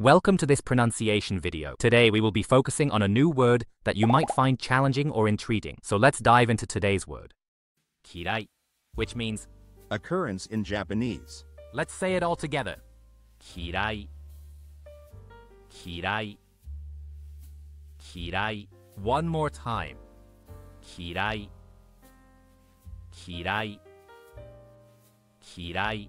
Welcome to this pronunciation video. Today we will be focusing on a new word that you might find challenging or intriguing. So let's dive into today's word. Kirai, which means Occurrence in Japanese. let's say it all together. Kirai. Kirai. Kirai. One more time. Kirai. Kirai. Kirai.